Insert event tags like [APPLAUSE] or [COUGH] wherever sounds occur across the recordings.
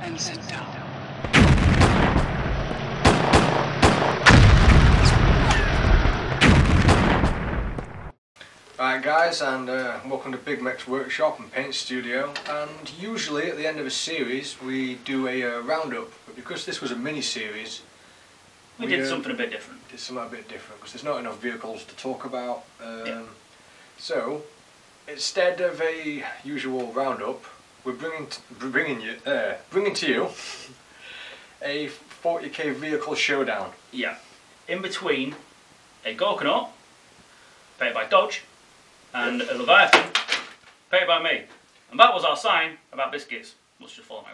and sit down. Alright guys, and uh, welcome to Bigmeks Workshop and Paint Studio. And usually at the end of a series we do a uh, roundup, but because this was a mini-series, We, We, did uh, something a bit different. it's something a bit different because there's not enough vehicles to talk about. Um, Yeah. So, instead of a usual roundup, we're bringing t- bringing you uh, bringing to you a 40k vehicle showdown. Yeah. In between a Gorkanaut, painted by Dodge, and a Leviathan, painted by me. And that was our sign about biscuits. Let's just follow over.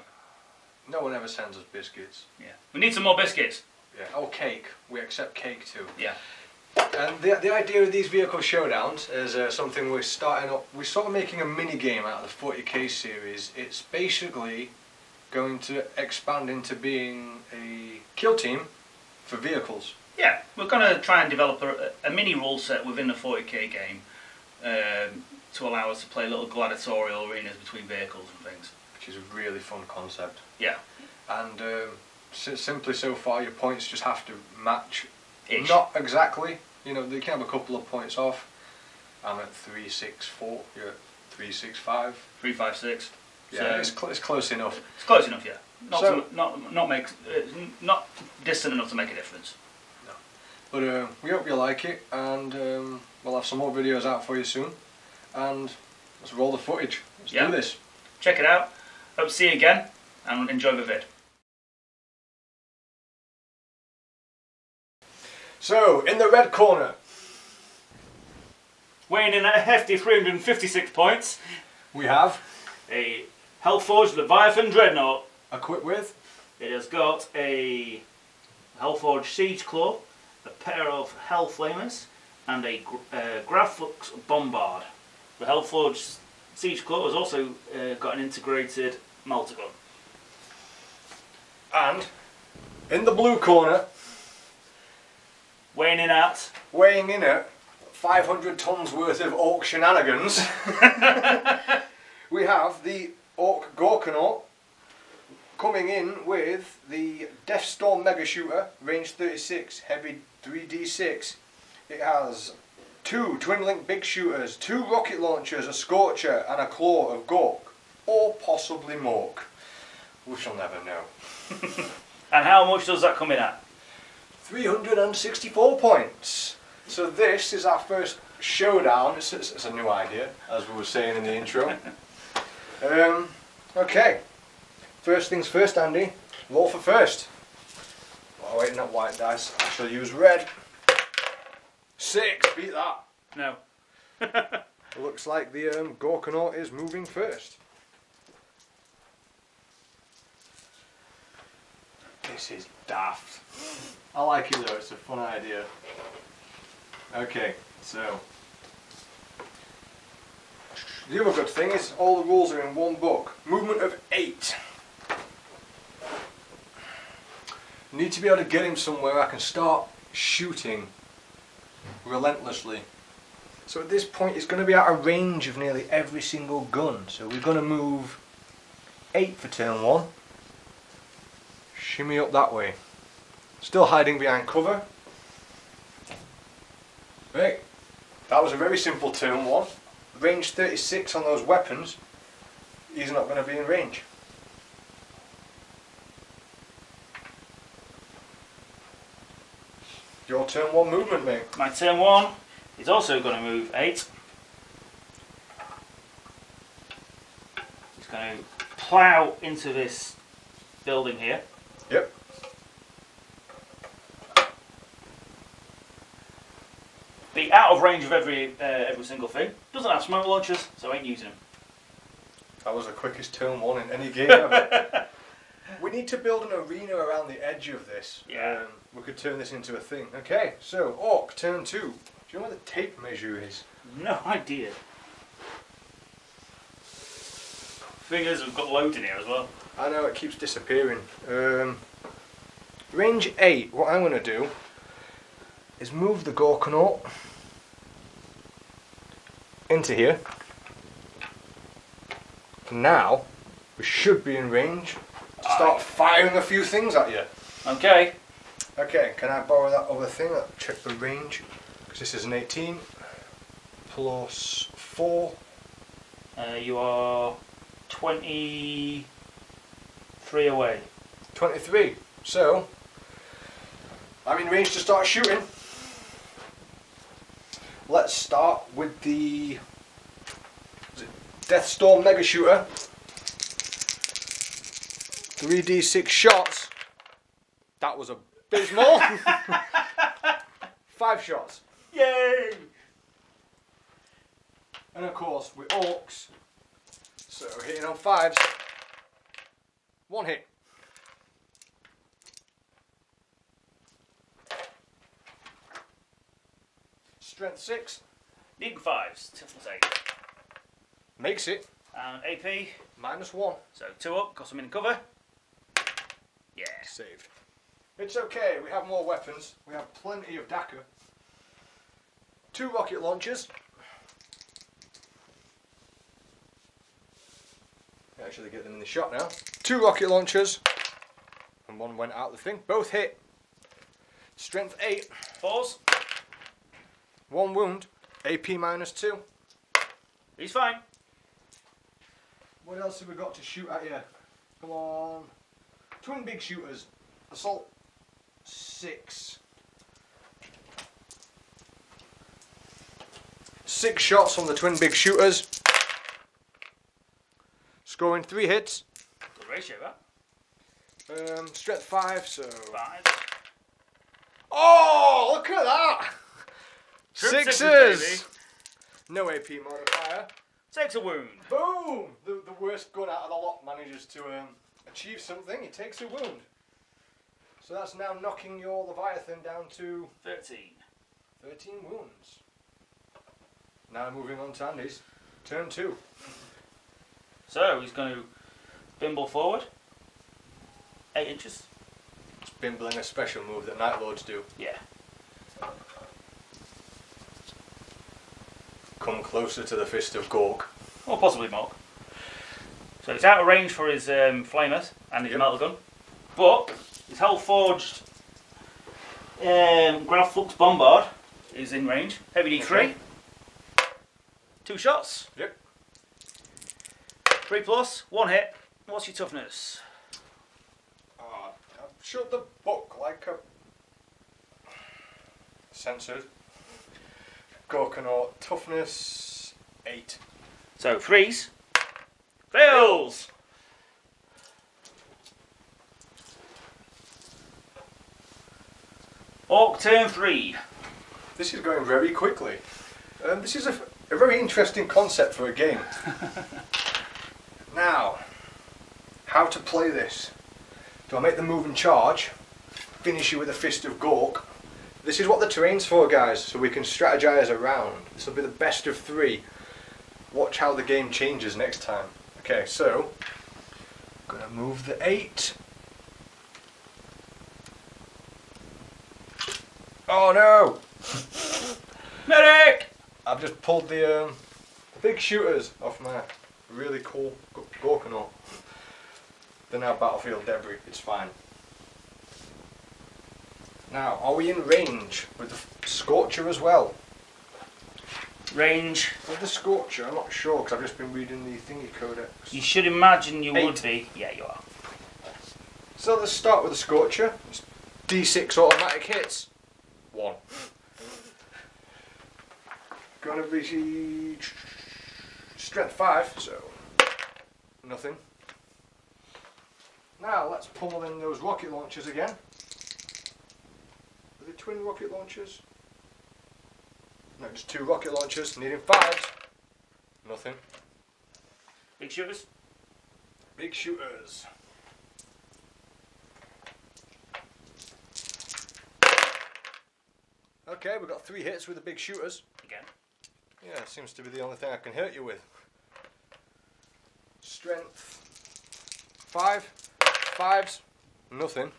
No one ever sends us biscuits. Yeah. We need some more biscuits. Yeah. Oh, cake. We accept cake too. Yeah. And the, the idea of these vehicle showdowns is uh, something we're starting up. We're sort of making a mini game out of the 40k series. It's basically going to expand into being a kill team for vehicles. Yeah. We're going to try and develop a, a mini rule set within the 40k game um, to allow us to play little gladiatorial arenas between vehicles and things. which is a really fun concept. Yeah. And um, si- simply so far, your points just have to match. Ish. Not exactly. You know, they can have a couple of points off. I'm at three six four. You're at three six five. Three, five, six. Yeah, So- it's, cl- it's close enough. It's close enough, yeah. Not So- to, not not make uh, not distant enough to make a difference. No. But uh, we hope you like it, and um, we'll have some more videos out for you soon. And let's roll the footage. Let's Yeah. do this. Check it out. Hope to see you again and enjoy the vid. So, in the red corner, Weighing in at a hefty 356 points, we have a Hellforged Leviathan Dreadnought. equipped with It has got a Hellforged Siege Claw, a pair of Hellflamers, and a uh, Gravflux Bombard. The Hellforged Siege Claw has also uh, got an integrated multigun. and in the blue corner, Weighing in at weighing in at 500 tons worth of orc shenanigans, [LAUGHS] we have the orc Gorkanaut coming in with the Deathstorm Mega Shooter, range 36, heavy 3d6. It has two twin link big shooters, two rocket launchers, a Scorcher, and a Claw of Gork, or possibly Mork. We shall never know. [LAUGHS] and how much does that come in at? 364 points. So this is our first showdown. It's, it's, it's a new idea, as we were saying in the intro. [LAUGHS] um, okay. First things first, Andy. Roll for first. Oh wait, not white dice. I shall use red. Six. Beat that. No. [LAUGHS] Looks like the um, Gorkanaut is moving first. This is daft. I like it though, it's a fun idea. Okay, so. The other good thing is all the rules are in one book. Movement of eight. Need to be able to get him somewhere I can start shooting relentlessly. So at this point it's going to be out of range of nearly every single gun. So we're going to move 8 for turn 1. Shimmy up that way. Still hiding behind cover. Right. That was a very simple turn 1. Range 36 on those weapons. He's not going to be in range. Your turn 1 movement, mate. My turn one is also going to move eight. It's going to plough into this building here. Yep. Out of range of every uh, every single thing. Doesn't have smoke launchers, so I ain't using them. That was the quickest turn one in any game ever. [LAUGHS] we need to build an arena around the edge of this. Yeah. Um, we could turn this into a thing. Okay, so Orc, turn two. Do you know what the tape measure is? No idea. Thing is, we've got loads in here as well. I know it keeps disappearing. Um, range 8, what I'm going to do is move the Gorkanaut into here. Now, we should be in range to start firing a few things at you. Okay. Okay, can I borrow that other thing? I'll check the range. Because this is an 18 plus 4. Uh, you are 23 away. 23. So, I'm in range to start shooting. Let's start with the is it Death Storm Mega Shooter. 3d6 shots. That was abysmal. [LAUGHS] Five shots. Yay! And of course, with orcs, so hitting on fives. One hit. Strength six. Needing fives. Toughness eight. Makes it. And AP. Minus one. So two up, got some in cover. Yeah. Saved. It's okay, we have more weapons. We have plenty of Dakka. Two rocket launchers. Actually get them in the shot now. Two rocket launchers. And one went out the thing. Both hit. Strength 8. Fours. One wound. AP minus 2. He's fine. What else have we got to shoot at you? Come on. Twin big shooters. Assault 6. Six shots from the twin big shooters. Scoring three hits. Good ratio, that. Um, strength 5, so. Five. Oh, look at that! Trip Sixes! sixes, no AP modifier. Takes a wound. Boom! The, the worst gun out of the lot manages to um, achieve something. He takes a wound. So that's now knocking your Leviathan down to 13. 13 wounds. Now moving on to Andy's. Turn 2. So he's going to bimble forward. Eight inches. It's bimbling a special move that Night Lords do. Yeah. Come closer to the Fist of Gork. Or possibly Mork. So it's out of range for his um, flamers and his Yep. melta gun. But his Hellforged um, Grav Flux Bombard is in range. Heavy D3. Okay. Two shots. Yep. Three plus, one hit. What's your toughness? Oh, I've shut the book like a censored. Gorkanaut toughness 8. So threes. Fails! Orc turn three. This is going very quickly. Um, this is a, a very interesting concept for a game. [LAUGHS] now, how to play this? Do I make the move and charge? Finish you with a fist of Gork? This is what the terrain's for, guys, so we can strategize around. This will be the best of three. Watch how the game changes next time. Okay, so, I'm gonna move the eight. Oh no! [LAUGHS] Medic! I've just pulled the, um, big shooters off my really cool G- Gorkanaut. They're now battlefield debris, it's fine. Now, are we in range with the Scorcher as well? Range. With the Scorcher, I'm not sure because I've just been reading the thingy codex. You should imagine you would be. Yeah, you are. So let's start with the Scorcher. It's D6 automatic hits. One. Gonna be strength five, so nothing. Now let's pummel in those rocket launchers again. Twin rocket launchers? No, just two rocket launchers, needing fives. Nothing. Big shooters. Big shooters. Okay, we've got three hits with the big shooters. Again. Yeah, seems to be the only thing I can hurt you with. Strength. Five. Fives. Nothing.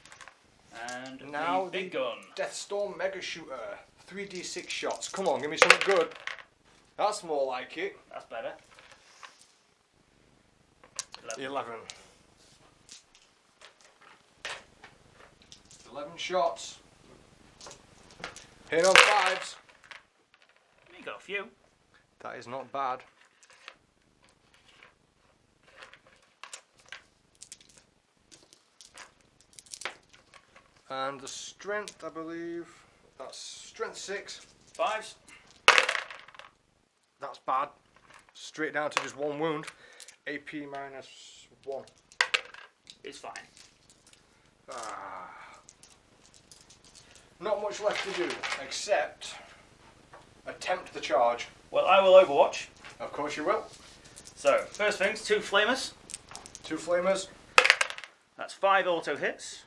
And Now the big the- gun. Deathstorm Mega Shooter. 3d6 shots. Come on, give me something good. That's more like it. That's better. Eleven. 11. 11 shots. Hit on fives. You got a few. That is not bad. And the strength, I believe, that's strength six. Fives. That's bad. Straight down to just one wound. AP minus one. It's fine. Ah. Not much left to do, except attempt the charge. Well, I will overwatch. Of course you will. So, first things, two flamers. Two flamers. That's five auto hits.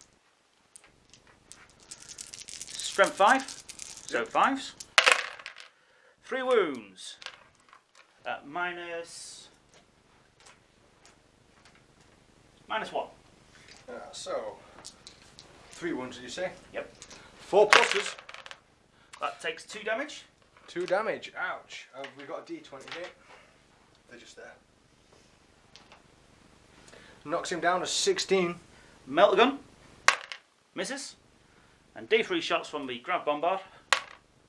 Strength five. So fives. Three wounds. At minus. Minus one. Yeah, so, three wounds did you say? Yep. Four pluses. That takes two damage. Two damage. Ouch. Have we got a d20 here? They're just there. Knocks him down to 16. Melta gun. Misses. And D3 shots from the Grav bombard.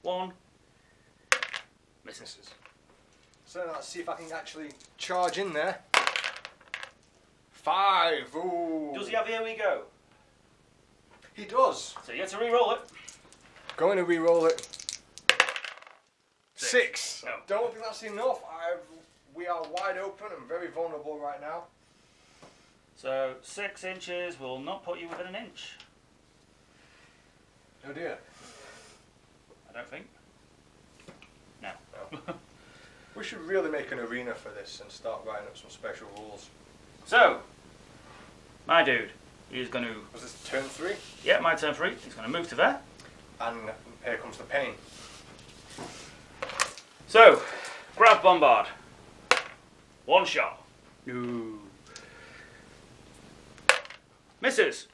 One. Misses. Misses. So let's see if I can actually charge in there. Five. Ooh. Does he have here we go? He does. So you have to re-roll it. Going to re-roll it. Six. Six. No. Don't think that's enough. I've, we are wide open and very vulnerable right now. So six inches will not put you within an inch. Oh dear. I don't think. No. [LAUGHS] We should really make an arena for this and start writing up some special rules. So, my dude is going to. Was this turn three? Yeah, my turn three. He's going to move to there. And here comes the pain. So, Grav bombard. One shot. No. Misses.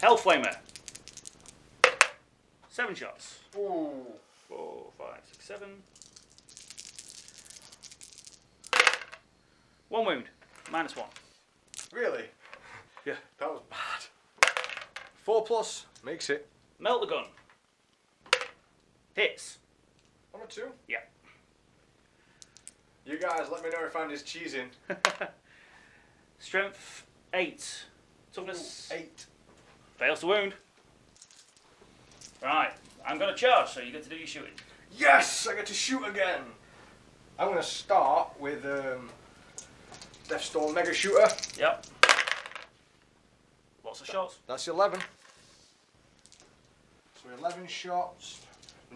Hellflamer. Seven shots. Ooh. Four, five, six, seven. One wound. Minus one. Really? Yeah. That was bad. Four plus makes it. Melta gun. Hits. Number two. Yeah. You guys, let me know if I'm just cheesing. [LAUGHS] Strength eight. Toughness Eight. Fails to wound. Right, I'm going to charge, so you get to do your shooting. Yes, I get to shoot again. I'm going to start with um, Deathstorm Mega Shooter. Yep. Lots of shots. That's 11. So 11 shots,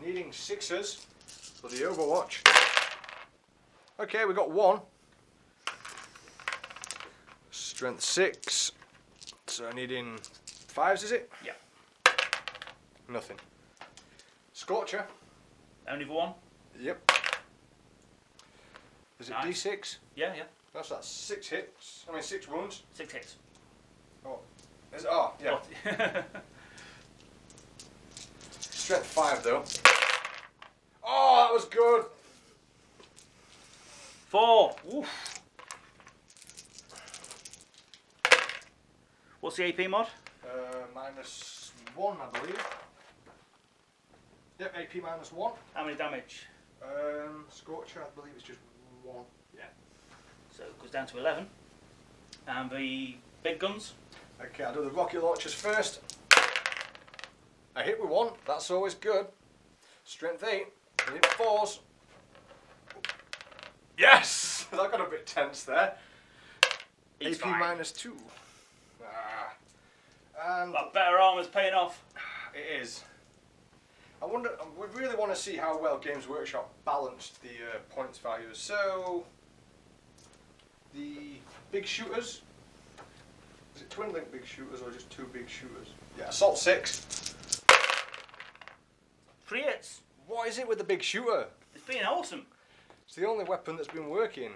needing sixes for the Overwatch. Okay, we got one. Strength six. So I needing fives, is it? Yeah. Nothing. Scorcher. Only for one? Yep. Is it Nice. D6? Yeah, yeah. That's that six hits. I mean six wounds. Six hits. Oh, is it? Oh, yeah. [LAUGHS] Strength five though. Oh, that was good. Four. Oof. What's the AP mod? Uh, minus one, I believe. Yep, AP minus one. How many damage? Um, Scorcher, I believe, it's just one. Yeah. So it goes down to 11. And the big guns? Okay, I'll do the rocket launchers first. I hit with one, that's always good. Strength 8, hit fours. Yes! [LAUGHS] that got a bit tense there. AP minus 2. And That better armor's paying off. it is. I wonder, um, we really want to see how well Games Workshop balanced the uh, points values. So, the big shooters, is it twin link big shooters or just two big shooters? Yeah, Assault 6. Three hits. What is it with the big shooter? It's been awesome. It's the only weapon that's been working.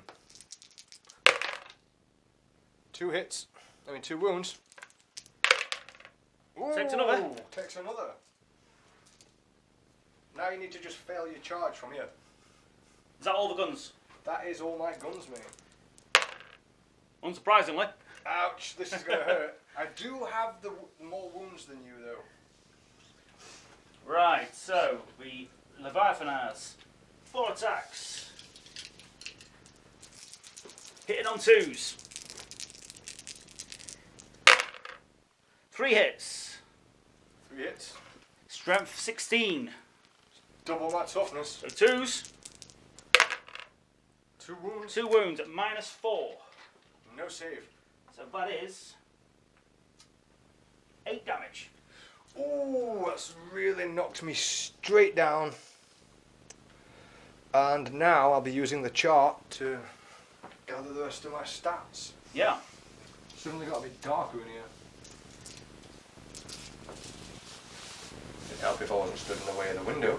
Two hits. I mean, two wounds. Takes another. Takes another. Now you need to just fail your charge from here. Is that all the guns? That is all my guns, mate. Unsurprisingly. Ouch, this is going to hurt. [LAUGHS] I do have the more wounds than you, though. Right, so the Leviathan has four attacks. Hitting on twos. Three hits. Three. Strength 16. Double my toughness. So twos, Two wounds. two wounds at minus four. No save. So that is eight damage. Ooh, that's really knocked me straight down. And now I'll be using the chart to gather the rest of my stats. Yeah. Suddenly got a bit darker in here. It'd help if I wasn't stood in the way of the window.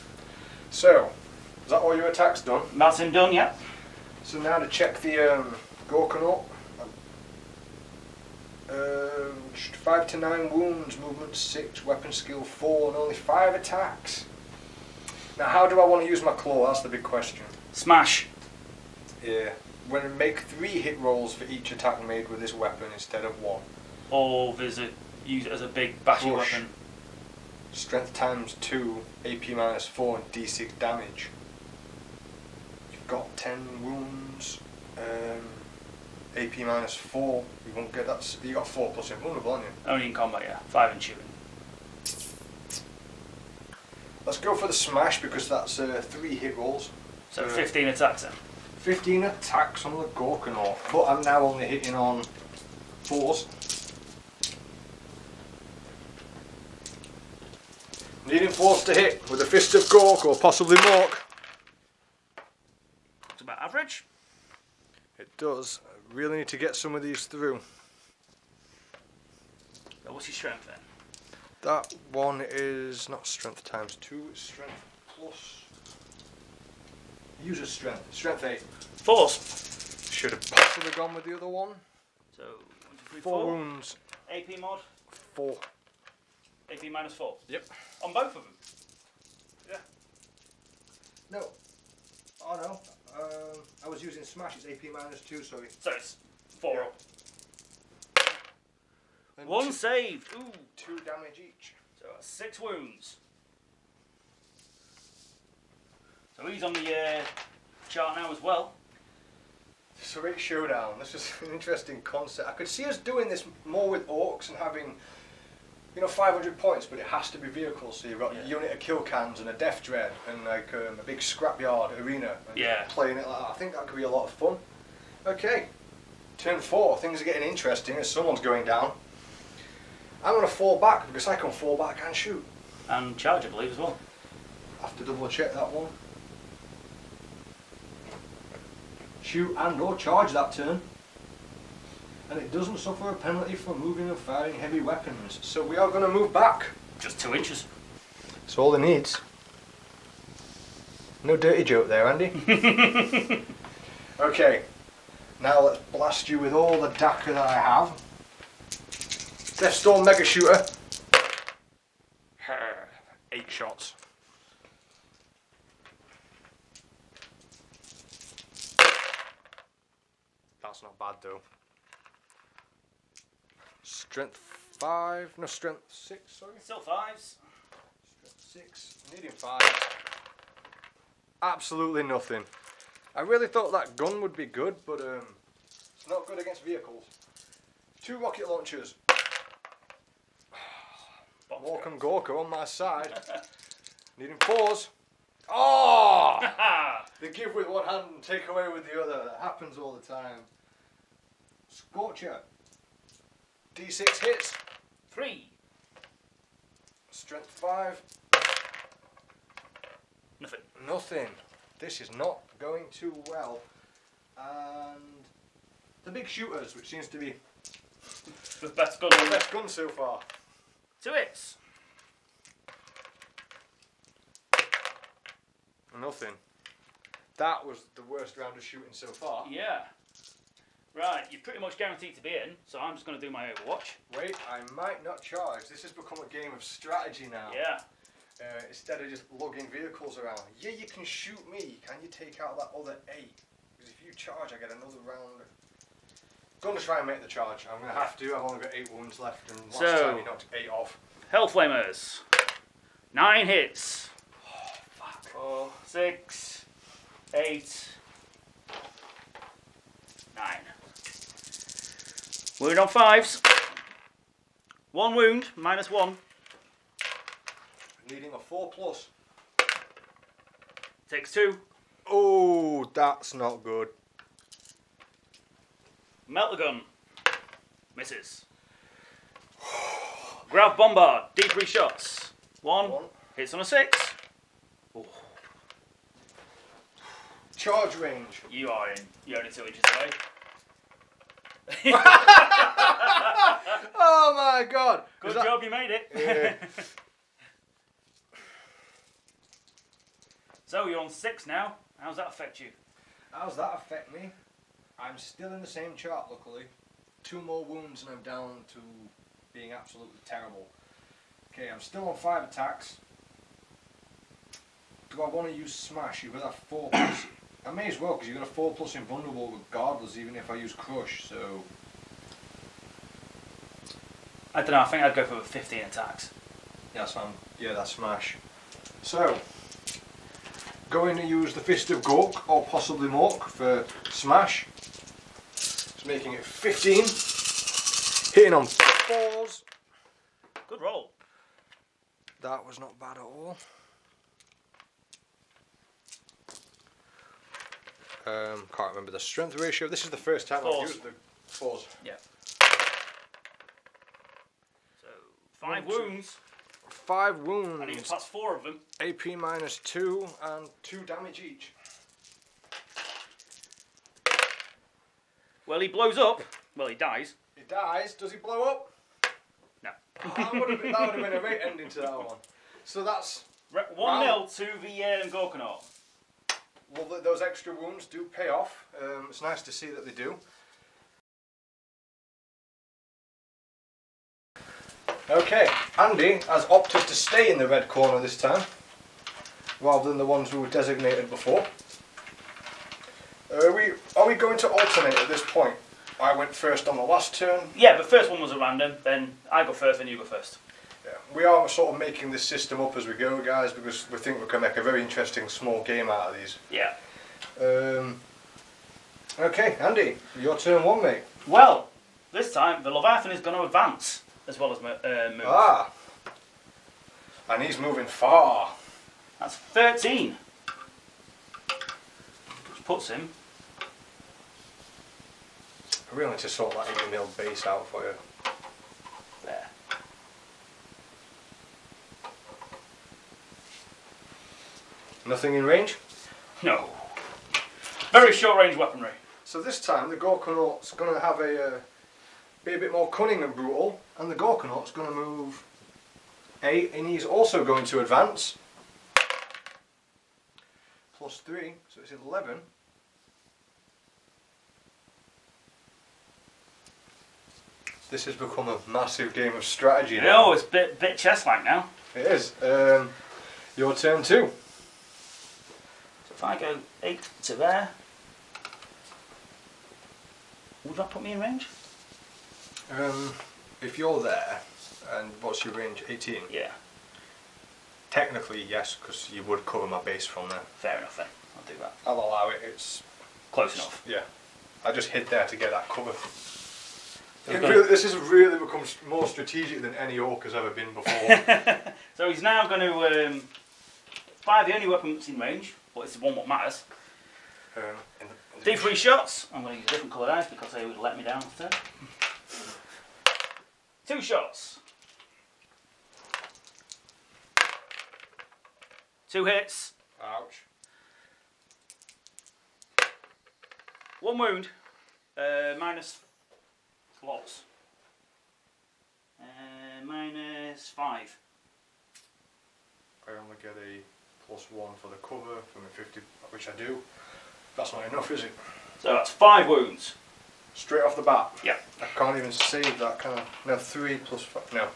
[LAUGHS] so, is that all your attacks done? That's him done, yeah. So now to check the um. Um, 5 to 9 wounds, movement 6, weapon skill 4, and only 5 attacks. Now, how do I want to use my claw? That's the big question. Smash. Yeah. When make 3 hit rolls for each attack made with this weapon instead of 1. Or visit, use it as a big bashing Push. weapon. Strength times 2, AP minus 4, and d6 damage. You've got 10 wounds, um, AP minus 4. You won't get that. You got 4 plus invulnerable, haven't you? Only in combat, yeah. Five in shooting. Let's go for the smash because that's uh, 3 hit rolls. So Uh, 15 attacks then. 15 attacks on the Gorkanaut, but I'm now only hitting on 4s. needing force to hit with a fist of Gork or possibly Mork. It's about average. It does. I really need to get some of these through. Now what's your strength then? That one is not strength times two, it's strength plus user strength. Strength eight. Force. Should have possibly gone with the other one. So four wounds. AP mod? Four. AP minus 4? Yep. On both of them? Yeah. No. Oh no. Um, I was using smash, it's AP minus 2, sorry. So it's 4 yeah. up. And One two. Ooh. Two damage each. So that's 6 wounds. So he's on the uh, chart now as well. So it's showdown. This is an interesting concept. I could see us doing this more with orcs and having you know, 500 points, but it has to be vehicles. So you've got Yeah. a unit of kill cans and a death dread and like um, a big scrapyard arena. And Yeah. Playing it like that. I think that could be a lot of fun. Okay. Turn four. Things are getting interesting as someone's going down. I'm going to fall back because I can fall back and shoot. And charge, I believe, as well. have to double check that one. Shoot and or charge that turn. And it doesn't suffer a penalty for moving and firing heavy weapons. So we are going to move back. Just two inches. That's all it needs. No dirty joke there, Andy. [LAUGHS] okay, now let's blast you with all the dakka that I have. Deathstorm Mega Shooter. Eight shots. That's not bad though. Strength five, no strength six, sorry. Still fives. Strength six, medium five. Absolutely nothing. I really thought that gun would be good, but um, it's not good against vehicles. Two rocket launchers. Walkham Gorka on my side. [LAUGHS] Needing fours. Oh! [LAUGHS] They give with one hand and take away with the other. That happens all the time. Scorcher. D6 hits. Three. Strength 5. Nothing. Nothing. This is not going too well. And the big shooters, which seems to be The best gun the best gun so far. Two hits. Nothing. That was the worst round of shooting so far. Yeah. Right, you're pretty much guaranteed to be in, so I'm just going to do my Overwatch. Wait, I might not charge. This has become a game of strategy now. Yeah. Uh, instead of just lugging vehicles around. Yeah, you can shoot me. Can you take out that other eight? Because if you charge, I get another round. Gonna try and make the charge. I'm gonna have to. I've only got eight wounds left, and last So- time he knocked eight off. Hellflamers. Nine hits. Fuck. Four, six, eight, nine. Wound on fives. One wound, minus one. Needing a four plus. Takes two. Oh, that's not good. Melta gun. Misses. [SIGHS] Grav bombard. D3 shots. One. One. Hits on a six. Charge range. You are in. You're only two inches away. [LAUGHS] Oh my god. Good that- job you made it. Yeah. [LAUGHS] so you're on six now. How's that affect you? How's that affect me? I'm still in the same chart, luckily. Two more wounds and I'm down to being absolutely terrible. Okay, I'm still on five attacks. Do I want to use smash? You've got a four plus. I may as well because you've got a four plus invulnerable regardless, even if I use crush. So I don't know. I think I'd go for 15 attacks. yeah, that's fine. Yeah, that's smash. So going to use the fist of Gork or possibly Mork for smash. It's making it 15. Hitting on fours. Good roll. That was not bad at all. Um, can't remember the strength ratio. This is the first time Fours. I've used the fours. Yeah. So five One, two. wounds. Five I need to wounds, pass four of them. AP minus two, and two damage each. Well, he blows up. Well, he dies. He dies. Does he blow up? No. [LAUGHS] that would have been, that would have been a great ending to that one. So that's Re- One Wow. nil to the um, Gorkanaut. Well. th- Those extra wounds do pay off. Um, it's nice to see that they do. Okay, Andy has opted to stay in the red corner this time, rather than the ones we were designated before. Are we are we going to alternate at this point? I went first on the last turn. Yeah, but first one was a random. Then I go first, then you go first. Yeah, we are sort of making this system up as we go, guys, because we think we can make a very interesting small game out of these. Yeah. Um, okay, Andy, your turn one, mate. Well, this time the Leviathan is going to advance as well as uh, move. Ah, and he's moving far. That's 13. Which puts him. I really need to sort that 80 mil base out for you. Nothing in range. No. Very short range weaponry. So this time the Gorkanaut's going to have a uh, be a bit more cunning and brutal, and the Gorkanaut's going to move eight, and he's also going to advance. Plus three, so it's eleven. This has become a massive game of strategy now. No, it's a bit, bit chess like now. It is. Um, your turn too. If I go 8 to there. Would that put me in range? Um, if you're there, and what's your range? 18. Yeah, Technically, yes, because you would cover my base from there. fair enough then. I'll do that. I'll allow it. It's Close enough. yeah. I just hid there to get that cover. Okay. really, this has really become more strategic than any orc has ever been before. [LAUGHS] So he's now going to um, fire the only weapon that's in range, but it's the one what matters. um, in the- in the- D3 shots. I'm going to use a different coloured eyes because they would let me down after. Two shots. Two hits. Ouch. One wound. Uh, minus lots. Uh, minus five. I only get a plus one for the cover from a 50, which I do. That's not enough, is it? So that's five wounds. Straight off the bat. Yeah. I can't even save that kind of. No, three plus five. No.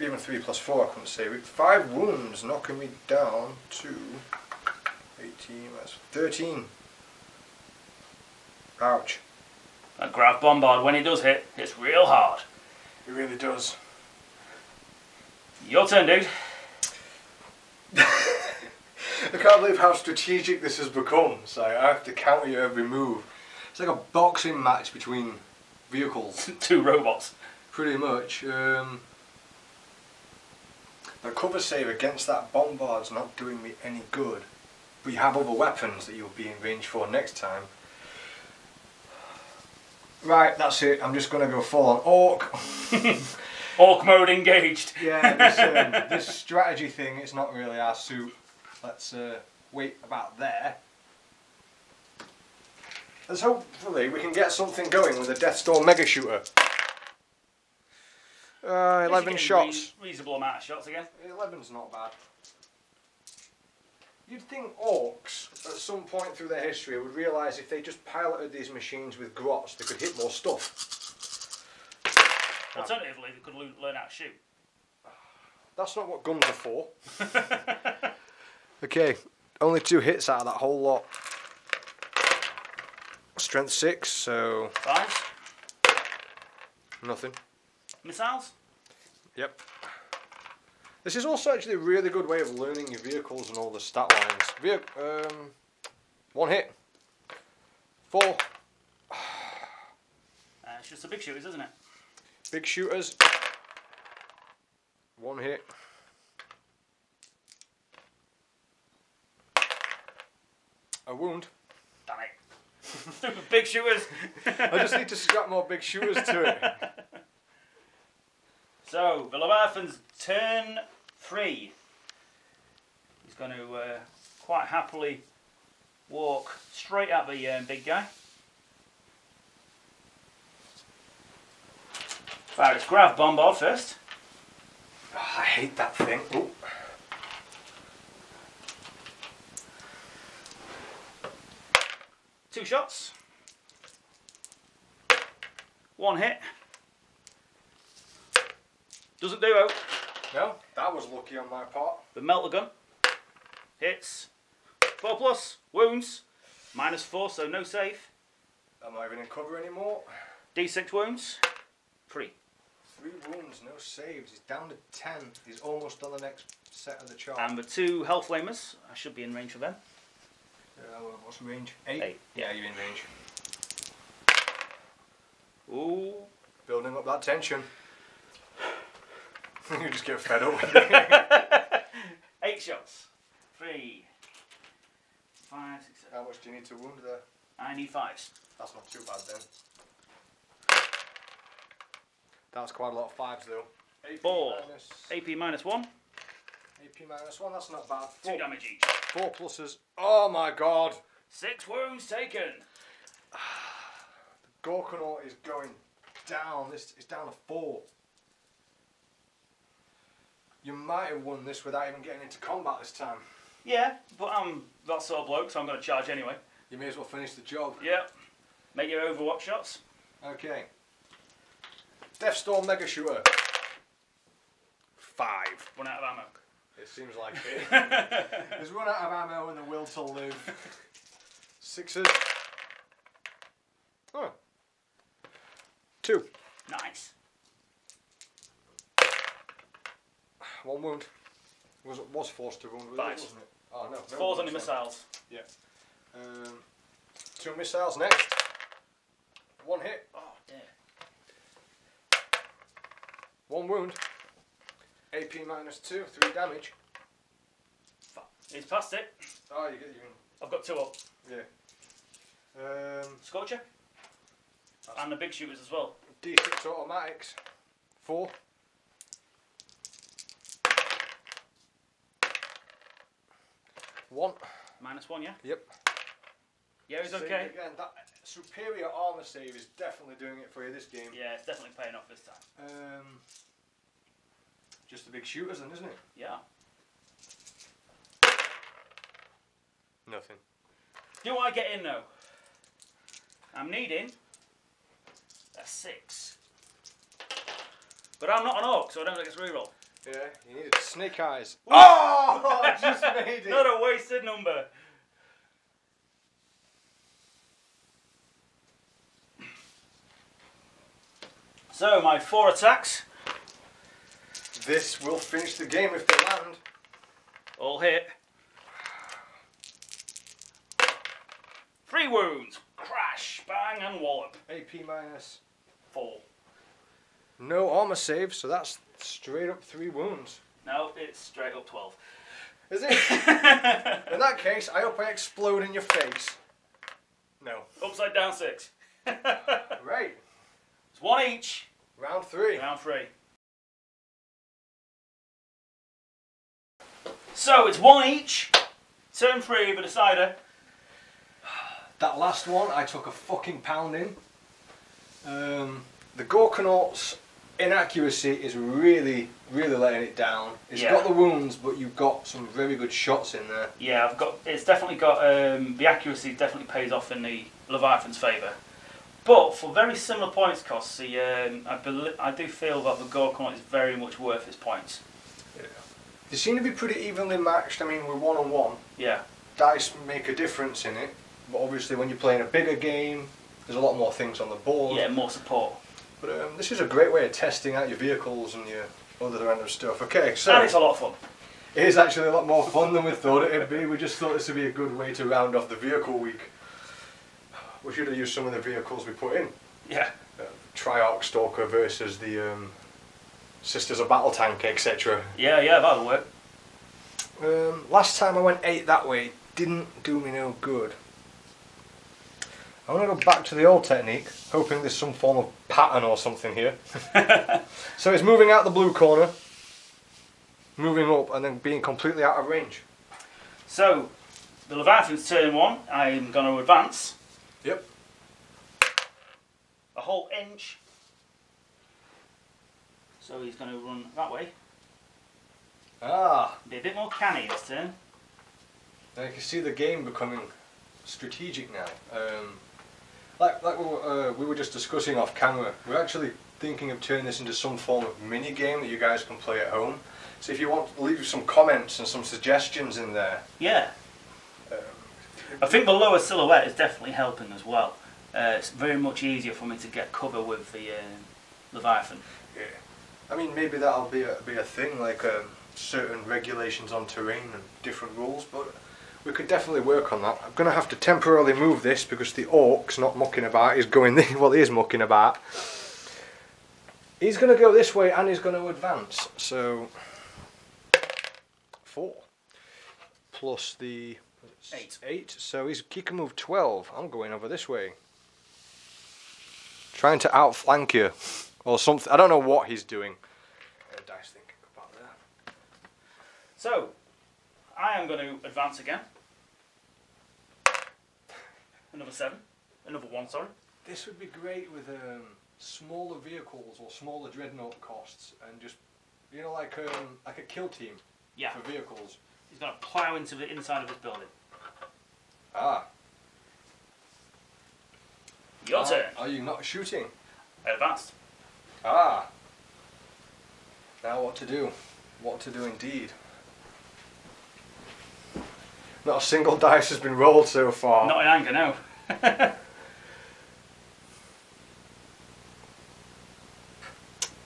Even three plus four, I couldn't save it. Five wounds, knocking me down to 18, that's 13. Ouch. That Grav Bombard, when it does hit, hits real hard. It really does. Your turn, dude. I can't believe how strategic this has become. So I have to counter your every move. It's like a boxing match between vehicles, [LAUGHS] Two robots. pretty much. Um, the cover save against that bombard's not doing me any good. But you have other weapons that you'll be in range for next time. Right, that's it. I'm just going to go full on orc. [LAUGHS] Orc mode engaged. Yeah, this, um, [LAUGHS] this strategy thing, it's not really our suit. Let's uh, wait about there. Let's hopefully we can get something going with the Death Storm Mega Shooter. Uh, At least you're 11 shots. rea- reasonable amount of shots again. 11's not bad. You'd think orcs, at some point through their history, would realise if they just piloted these machines with grots, they could hit more stuff. Alternatively, they could learn how to shoot. That's not what guns are for. [LAUGHS] okay, only two hits out of that whole lot. Strength six, so Fives. nothing. Missiles. Yep. This is also actually a really good way of learning your vehicles and all the stat lines. Vehi- um, one hit. Four. Uh, it's just the big shooters, isn't it? Big shooters. One hit. A wound. Damn it. Stupid [LAUGHS] big shooters. I just need to scrap more big shooters to it. [LAUGHS] So, the Leviathan's turn three. He's going to uh, quite happily walk straight at the um, big guy. Right, let's Grav Bombard first. Oh, I hate that thing. Ooh. Two shots. One hit. Doesn't do out. No, that was lucky on my part. The melta gun hits. Four plus wounds. Minus four, so no save. I'm not even in cover anymore. D6 wounds. Three. Three wounds, no saves. He's down to ten. He's almost on the next set of the chart. And the two Hellflamers. I should be in range for them. Uh, what's the range? Eight? Eight, Yeah, you're in range. Ooh. Building up that tension. [LAUGHS] you just get fed up with it. [LAUGHS] Eight shots. Three. Five, six, seven. How much do you need to wound there? I need fives. That's not too bad then. That's quite a lot of fives though. AP Four. Minus, AP minus one. AP minus one, that's not bad. Two damage each. Four pluses. Oh my god! Six wounds taken. [SIGHS] Gorkanaut is going down. This is down to four. You might have won this without even getting into combat this time. Yeah, but I'm that sort of bloke, so I'm going to charge anyway. You may as well finish the job. Yep. Make your overwatch shots. Okay. Death Storm Mega Shooter. Five. One out of ammo. It seems like it. [LAUGHS] He's run out of ammo and the will to live. Sixes. Oh. Two. Nice. One wound. Was was forced to wound, Fives. wasn't it? Oh no. no Falls on the wounds, sorry. missiles. Um, two missiles next. One hit. Oh, dear. One wound. AP minus two. Three damage. Fuck. He's past it. Oh, you get you. I've got two up. Yeah. Um, Scorcher. And the big shooters as well. D6 automatics. Four. One. Minus one, yeah? Yep. Yeah, he's okay. Again, that superior armor save is definitely doing it for you this game. Yeah, it's definitely paying off this time. Um, just the big shooters, then, isn't it? Yeah. Nothing. Do I get in though? I'm needing a six. But I'm not an orc, so I don't think it's reroll. Yeah, you needed snake eyes. Oh, I [LAUGHS] [LAUGHS] just made it. Not a wasted number. So my four attacks, This will finish the game if they land. all hit. Three wounds. Crash, bang, and wallop. AP four. No armor save, so that's straight up three wounds. No, it's straight up 12. Is it? [LAUGHS] in that case, I hope I explode in your face. No. Upside down six. [LAUGHS] Right. It's one each. Round three. Round three. So it's one each. Turn three of a decider. That last one, I took a fucking pounding. Um, the Gorkanauts inaccuracy is really, really letting it down. It's Yeah. got the wounds, but you've got some very good shots in there. Yeah, I've got. It's definitely got. Um, the accuracy definitely pays off in the Leviathan's favour. But for very similar points costs, the um, I I do feel that the Gorkon is very much worth its points. They seem to be pretty evenly matched. I mean, we're one on one. Yeah, Dice make a difference in it, but obviously when you're playing a bigger game, there's a lot more things on the board. yeah, more support. But um, this is a great way of testing out your vehicles and your other random stuff. Okay, so and it's a lot of fun. it is actually a lot more fun than we thought it'd be. We just thought this would be a good way to round off the vehicle week. We should have used some of the vehicles we put in. Yeah, Uh, Triarch Stalker versus the um, Sisters of Battle Tank, etc. yeah, yeah, that'll work. Um, last time I went eight that way didn't do me no good. I want to go back to the old technique, hoping there's some form of pattern or something here. [LAUGHS] so it's moving out the blue corner, moving up, and then being completely out of range. So, the Leviathan's turn one. I'm going to advance Yep. a whole inch. So he's going to run that way. Ah, Be a bit more canny this turn. now you can see the game becoming strategic now. Um, like like we were, uh, we were just discussing off camera, we're actually thinking of turning this into some form of mini game that you guys can play at home. So if you want, leave some comments and some suggestions in there. Yeah. Um, I think the lower silhouette is definitely helping as well. Uh, it's very much easier for me to get cover with the uh, Leviathan. yeah. I mean, maybe that'll be a be a thing, like um, certain regulations on terrain and different rules, but. We could definitely work on that. I'm going to have to temporarily move this because the orc's not mucking about. He's going, [LAUGHS] well, he is mucking about. He's going to go this way and he's going to advance. So, four. Plus the Eight. Eight. So he's, he can move 12. I'm going over this way. Trying to outflank you. Or something. I don't know what he's doing. Uh, dice thinking about that. So, I am going to advance again. Another seven. Another one, sorry. This would be great with um, smaller vehicles or smaller dreadnought costs and just, you know, like um, like a kill team Yeah. for vehicles. He's going to plough into the inside of this building. Ah. Your are, turn. Are you not shooting? I advanced. Ah. Now what to do? What to do indeed. Not a single [LAUGHS] dice has been rolled so far. Not in anger, no. [LAUGHS]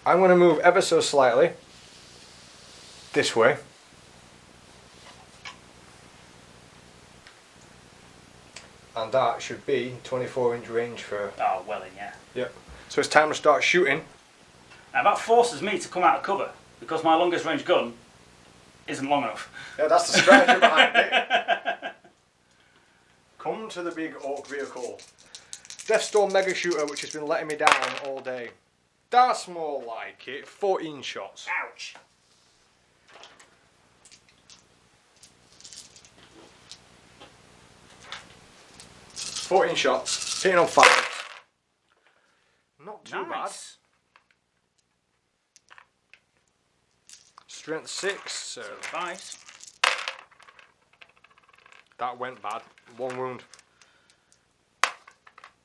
I'm going to move ever so slightly this way. And that should be 24 inch range for. oh, well in, yeah. Yep. So it's time to start shooting. Now that forces me to come out of cover because my longest range gun isn't long enough. Yeah, that's the strategy behind it. [LAUGHS] Come to the big orc vehicle. Deathstorm Mega Shooter, which has been letting me down all day. That's more like it. 14 shots. Ouch. Fourteen shots. Hitting on five. Not too bad. Strength six. So So fives. that went bad. One wound.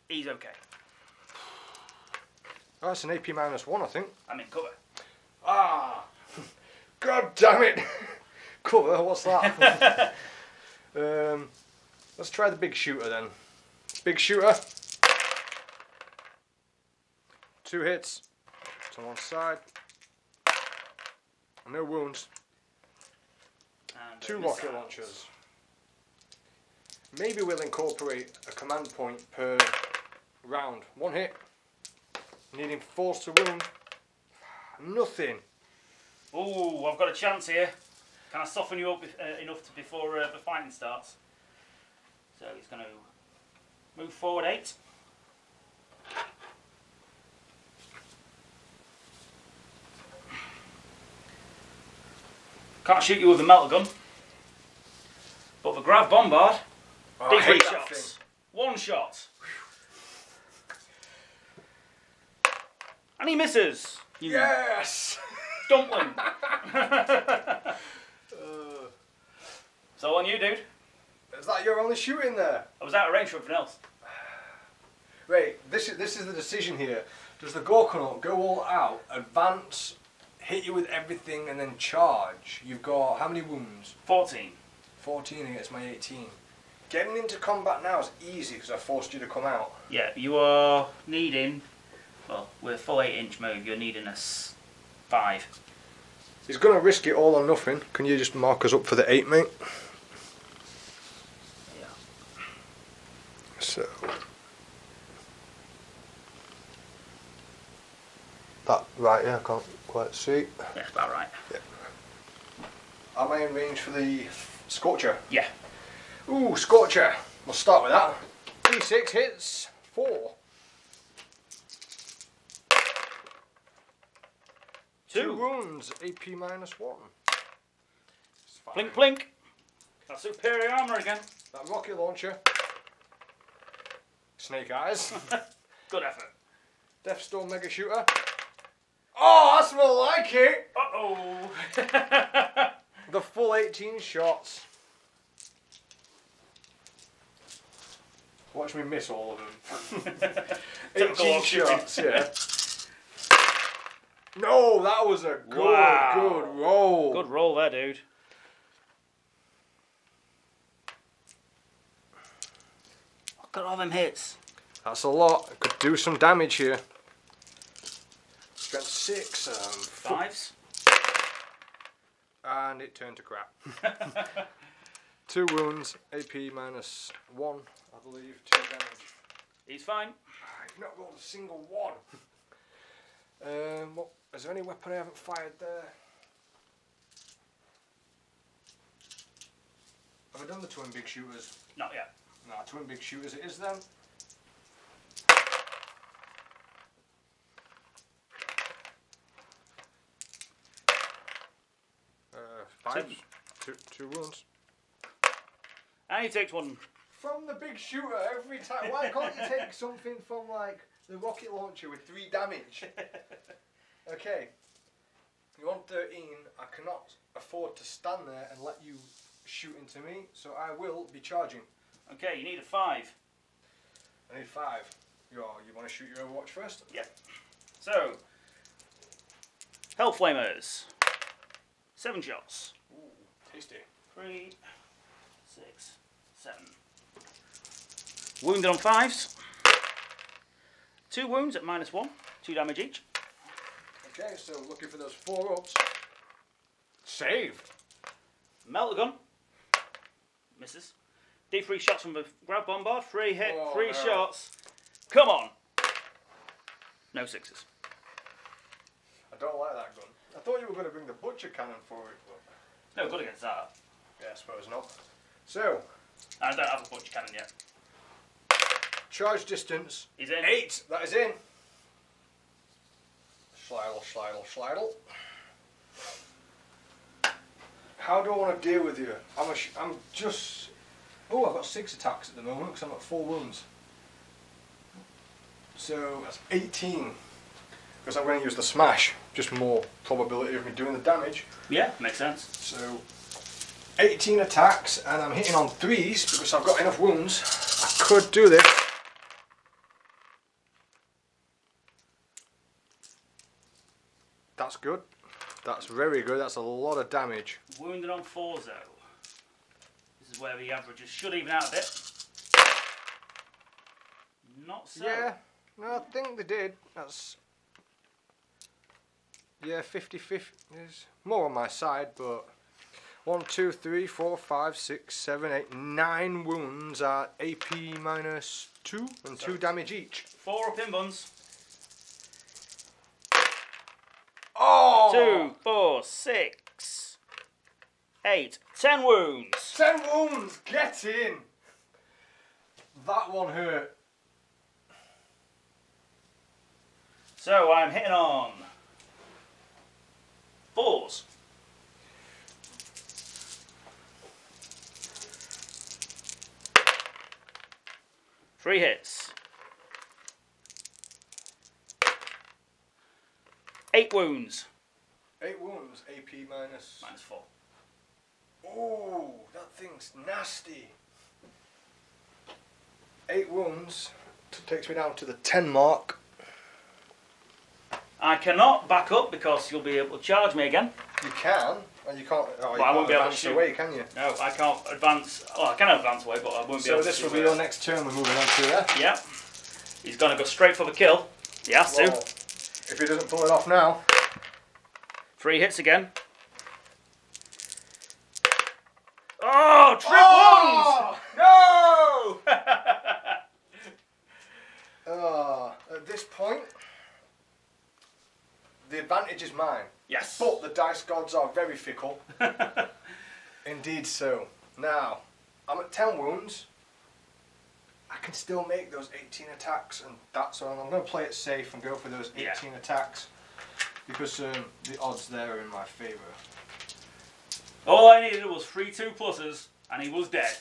He's okay. Oh, that's an AP minus one, I think. I'm in cover. Ah! [LAUGHS] God damn it! [LAUGHS] Cover, what's that? [LAUGHS] um, let's try the big shooter then. Big shooter. Two hits. to one side. No wounds. And Two rocket launchers. Maybe we'll incorporate a command point per round. One hit. Needing fours to wound. Nothing. Oh, I've got a chance here. Can I soften you up uh, enough to, before uh, the fighting starts? So he's going to move forward eight. Can't shoot you with a melta gun. But the grav bombard, Oh, big three shots. One shot. And he misses. You Yes! dumpling. Uh, so on you, dude. is that your only shooting there? I was out of range for everything else. Wait, this is this is the decision here. Does the Gorkanaut go all out, advance, hit you with everything, and then charge? You've got how many wounds? 14. 14 against my 18. Getting into combat now is easy because I forced you to come out. Yeah, you are needing, well, with a full 8 inch move, you're needing a 5. He's going to risk it all or nothing. Can you just mark us up for the 8, mate? Yeah. So. That, right, yeah, I can't quite see. That's about right. Am I in range for the Scorcher? Yeah. Ooh, Scorcher. We'll start with that. D6 hits. Four. Two. wounds. AP minus one. Blink, blink. That's superior armour again. That rocket launcher. Snake eyes. [LAUGHS] Good effort. Death Storm Mega Shooter. Oh, I smell like it. Uh oh. [LAUGHS] The full 18 shots. Watch me miss all of them. [LAUGHS] 18 shots, yeah. No, that was a good, Wow. good roll. Good roll there, dude. Look at all them hits. That's a lot. Could do some damage here. Strength six, um, Fives. and it turned to crap. [LAUGHS] Two wounds, AP minus one, I believe. Two damage. He's fine. I've not rolled a single one. [LAUGHS] um, what, is there any weapon I haven't fired there? Have I done the twin big shooters? Not yet. No, twin big shooters it is then. Uh, five, two, two wounds. And he takes one. From the big shooter every time. Why can't you take [LAUGHS] something from like the rocket launcher with three damage? [LAUGHS] Okay. You're on 13. I cannot afford to stand there and let you shoot into me, so I will be charging. Okay, you need a five. I need five. You, you want to shoot your Overwatch first? Yep. So, Hellflamers. Seven shots. Ooh, tasty. Three, six, seven. Wounded on fives. Two wounds at minus one. Two damage each. Okay, so looking for those four ups. Saved. Melta gun. Misses. D3 shots from the grav bombard. Three hit, Oh, three no. shots. Come on. No sixes. I don't like that gun. I thought you were going to bring the butcher cannon for it, but No good against that. yeah, I suppose not. So, I don't have a butcher cannon yet. charge distance He's in. Eight. That is in. Slidle, slidle, slidle. How do I want to deal with you? I'm, a sh- I'm just. Oh, I've got six attacks at the moment because I'm at four wounds. So that's 18. Because I'm going to use the smash. Just more probability of me doing the damage. Yeah, makes sense. So 18 attacks, and I'm hitting on threes because I've got enough wounds. I could do this. That's good. That's very good. That's a lot of damage. Wounded on fours though. This is where the averages should even out a bit. Not so. Yeah, no, I think they did. That's yeah, 50 50 is more on my side, but one, two, three, four, five, six, seven, eight, nine wounds are AP minus two and So- two damage each. Four up invulns. Oh! Two, four, six, eight, ten wounds. Ten wounds! Get in! That one hurt. So I'm hitting on fours. Three hits. Eight wounds. Eight wounds, AP minus. Minus four. Oh, that thing's nasty. Eight wounds takes me down to the 10 mark. I cannot back up because you'll be able to charge me again. You can, and you can't. Oh, you I can't won't be able to advance shoot. away, can you? No, I can't advance. Oh, I can advance away, but I won't be So able So this to. will be your next turn. We're moving on to there. Yep. He's going to go straight for the kill. He has to. If he doesn't pull it off now, Three hits again. Oh, trip Oh! ones! No! [LAUGHS] uh, at this point, the advantage is mine. yes. But the dice gods are very fickle. [LAUGHS] Indeed, so. Now, I'm at 10 wounds. I can still make those 18 attacks, and that's all. I'm going to play it safe and go for those 18 Yeah. attacks because um, the odds there are in my favour. All I needed was three two pluses, and he was dead.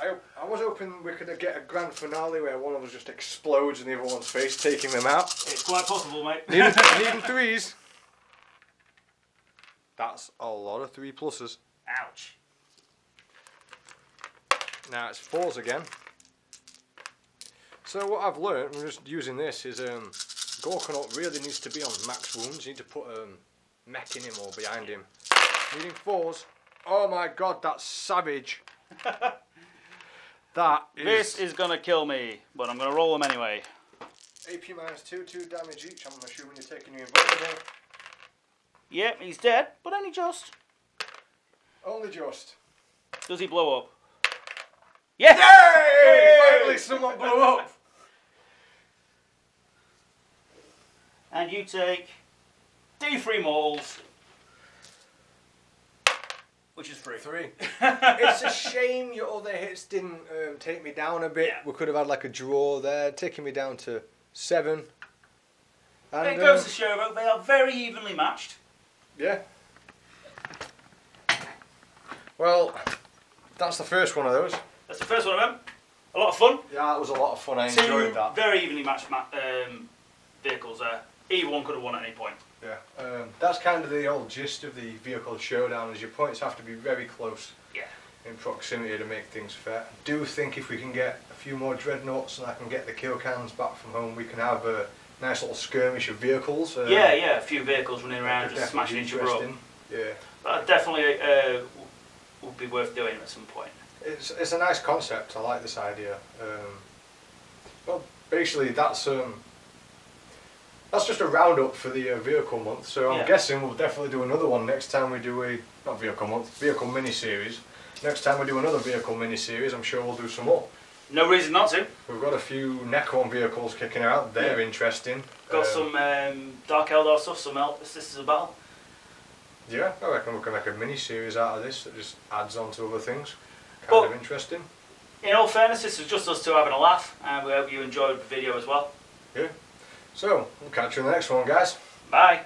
I, I was hoping we could get a grand finale where one of us just explodes in the other one's face, taking them out. It's quite possible, mate. Needing, [LAUGHS] needing threes. That's a lot of three pluses. Ouch. Now it's fours again. So what I've learned, I'm just using this, is um, Gorkanaut really needs to be on max wounds. You need to put um, mech in him or behind him. Needing fours. Oh my god, that's savage. [LAUGHS] that is, This is gonna kill me, but I'm gonna roll them anyway. AP minus 2, 2 damage each. I'm assuming you're taking your invulnerable. Yep, he's dead, but only just. Only just. Does he blow up? Yes! Yay! Finally [LAUGHS] someone blew up. And you take D3 mauls, which is free. Three. [LAUGHS] it's a shame your other hits didn't um, take me down a bit. Yeah. We could have had like a draw there, taking me down to seven. And, it goes um, to show though, they are very evenly matched. yeah. Well, that's the first one of those. That's the first one of them. A lot of fun. Yeah, that was a lot of fun. I Two enjoyed that. very evenly matched ma- um, vehicles there. Either one could have won at any point. Yeah. Um, that's kind of the old gist of the vehicle showdown. Is your points have to be very close Yeah. in proximity to make things fair. I do think if we can get a few more dreadnoughts and I can get the kill cans back from home, we can have a nice little skirmish of vehicles. Um, yeah, yeah, a few vehicles running around just smashing each other up. Yeah, That definitely uh, would be worth doing at some point. it's it's a nice concept. I like this idea. Um, well, basically that's um, that's just a roundup for the uh, vehicle month. So I'm Yeah. guessing we'll definitely do another one next time we do a not vehicle month, vehicle mini series. Next time we do another vehicle mini series, I'm sure we'll do some more. No reason not to. We've got a few Necron vehicles kicking out. They're Yeah. interesting. Got Um, some um, Dark Eldar stuff, some El- Sisters of Battle. Yeah, I reckon we can make a mini series out of this that just adds on to other things. Kind Well- of interesting. In all fairness, this was just us two having a laugh, and we hope you enjoyed the video as well. So, we'll catch you in the next one, guys. Bye.